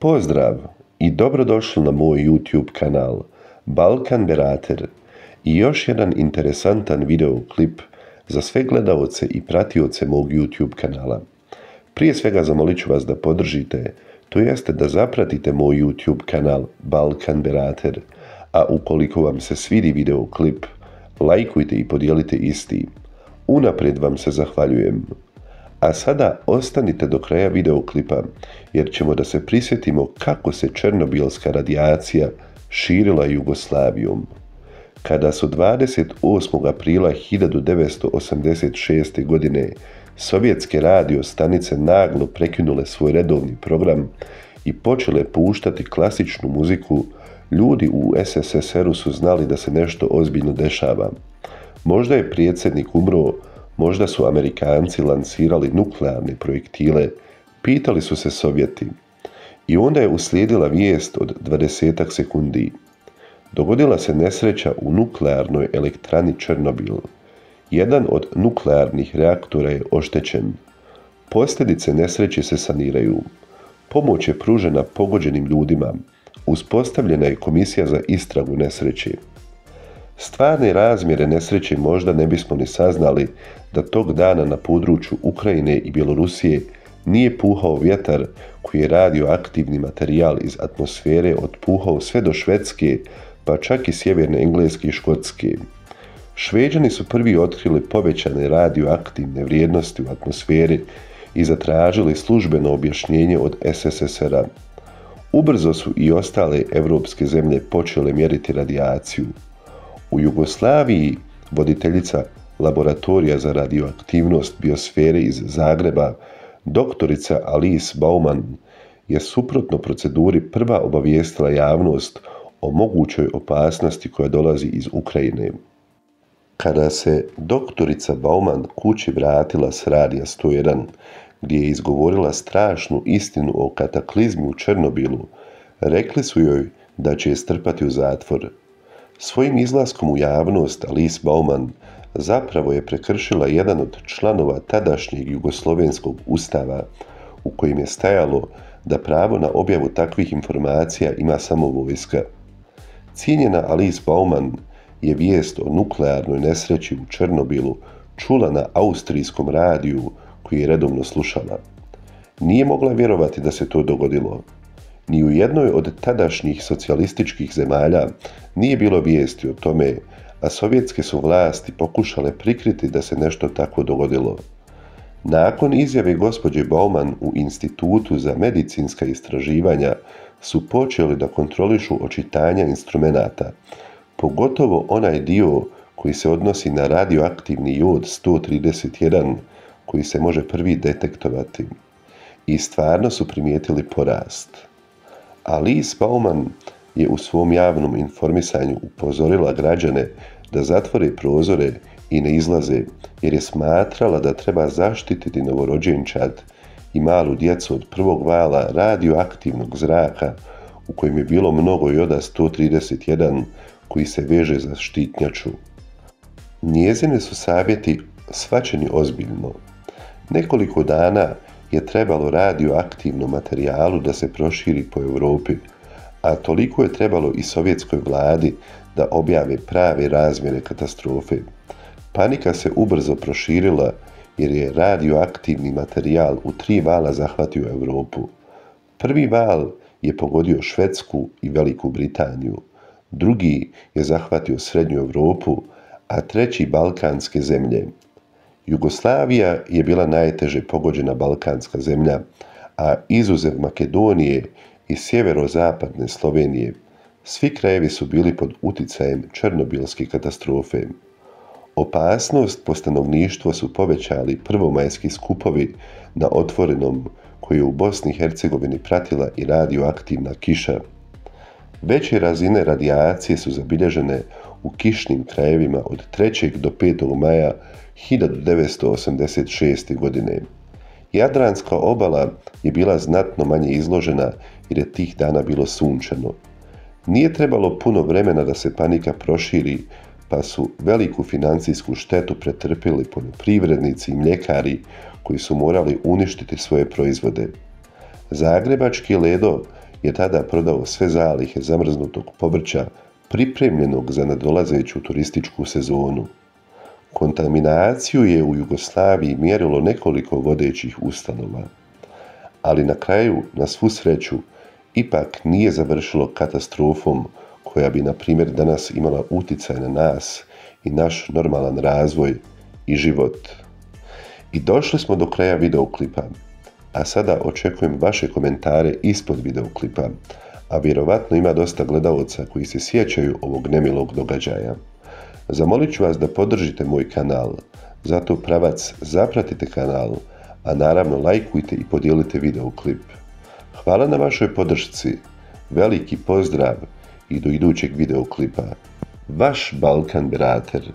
Pozdrav i dobrodošli na moj YouTube kanal Balkan Berater i još jedan interesantan videoklip za sve gledalce i pratioce mog YouTube kanala. Prije svega zamolit ću vas da podržite, to jeste da zapratite moj YouTube kanal Balkan Berater, a ukoliko vam se svidi videoklip, lajkujte i podijelite isti. Unaprijed vam se zahvaljujem. A sada ostanite do kraja videoklipa jer ćemo da se prisjetimo kako se černobilska radijacija širila Jugoslavijom. Kada su 28. aprila 1986. godine sovjetske radio stanice naglo prekinule svoj redovni program i počele puštati klasičnu muziku, ljudi u SSSR-u su znali da se nešto ozbiljno dešava. Možda je predsjednik umro, Možda su Amerikanci lansirali nuklearne projektile, pitali su se Sovjeti. I onda je uslijedila vijest od 20 sekundi. Dogodila se nesreća u nuklearnoj elektrani Černobil. Jedan od nuklearnih reaktora je oštećen. Posljedice nesreće se saniraju. Pomoć je pružena pogođenim ljudima. Uspostavljena je komisija za istragu nesreće. Stvarne razmjere nesreće možda ne bismo ni saznali da tog dana na području Ukrajine i Bjelorusije nije puhao vjetar koji je radioaktivni materijal iz atmosfere otpuhao sve do Švedske, pa čak i sjeverne Engleske i Škotske. Šveđani su prvi otkrili povećane radioaktivne vrijednosti u atmosferi i zatražili službeno objašnjenje od SSSR-a. Ubrzo su i ostale evropske zemlje počele mjeriti radijaciju. U Jugoslaviji voditeljica laboratorija za radioaktivnost biosfere iz Zagreba, doktorica Alice Bauman je suprotno proceduri prva obavijestila javnost o mogućoj opasnosti koja dolazi iz Ukrajine. Kada se doktorica Bauman kući vratila s radija 101, gdje je izgovorila strašnu istinu o kataklizmi u Černobilu, rekli su joj da će je strpati u zatvor. Svojim izlaskom u javnost Alice Bauman zapravo je prekršila jedan od članova tadašnjeg jugoslovenskog ustava u kojim je stajalo da pravo na objavu takvih informacija ima samo vojska. Cijenjena Alice Bauman je vijest o nuklearnoj nesreći u Černobilu čula na austrijskom radiju koji je redovno slušala. Nije mogla vjerovati da se to dogodilo. Ni u jednoj od tadašnjih socijalističkih zemalja nije bilo vijesti o tome a sovjetske su vlasti pokušale prikriti da se nešto tako dogodilo. Nakon izjave gospođe Bauman u Institutu za medicinska istraživanja su počeli da kontrolišu očitanja instrumenata, pogotovo onaj dio koji se odnosi na radioaktivni jod 131 koji se može prvi detektovati. I stvarno su primijetili porast. Alice Bauman je u svom javnom informisanju upozorila građane da zatvore prozore i ne izlaze jer je smatrala da treba zaštititi novorođenčad i malu djecu od prvog vala radioaktivnog zraka u kojem je bilo mnogo joda 131 koji se veže za štitnjaču. Njezine su savjeti svačeni ozbiljno. Nekoliko dana je trebalo radioaktivnom materijalu da se proširi po Europi, a toliko je trebalo i sovjetskoj vladi da objave prave razmjere katastrofe. Panika se ubrzo proširila jer je radioaktivni materijal u tri vala zahvatio Europu. Prvi val je pogodio Švedsku i Veliku Britaniju, drugi je zahvatio Srednju Europu, a treći Balkanske zemlje. Jugoslavija je bila najteže pogođena balkanska zemlja, a izuzev Makedonije i sjeverozapadne Slovenije. Svi krajevi su bili pod uticajem černobilske katastrofe. Opasnost po stanovništvo su povećali prvomajski skupovi na otvorenom koji je u Bosni i Hercegovini pratila i radioaktivna kiša. Veće razine radijacije su zabilježene u kišnim krajevima od 3. do 5. maja 1986. godine. Jadranska obala je bila znatno manje izložena jer je tih dana bilo sunčano. Nije trebalo puno vremena da se panika proširi, pa su veliku financijsku štetu pretrpili poljoprivrednici i mljekari koji su morali uništiti svoje proizvode. Zagrebački ledo je tada prodao sve zalihe zamrznutog povrća pripremljenog za nadolazeću turističku sezonu. Kontaminaciju je u Jugoslaviji mjerilo nekoliko vodećih ustanova, ali na kraju, na svu sreću, ipak nije završilo katastrofom koja bi, na primjer, danas imala utjecaj na nas i naš normalan razvoj i život. I došli smo do kraja videoklipa, a sada očekujem vaše komentare ispod videoklipa, a vjerovatno ima dosta gledalca koji se sjećaju ovog nemilog događaja. Zamolit ću vas da podržite moj kanal, zato pravac zapratite kanal, a naravno lajkujte i podijelite videoklip. Hvala na vašoj podršci, veliki pozdrav i do idućeg videoklipa. Vaš Balkan Berater.